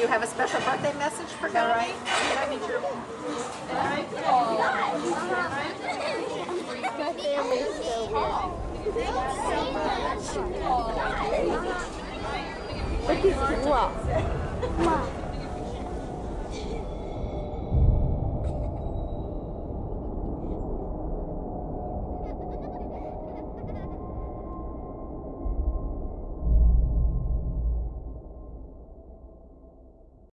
You have a special birthday message for God? Right. Can I meet your My family's so weird. Look at Mom. Mom.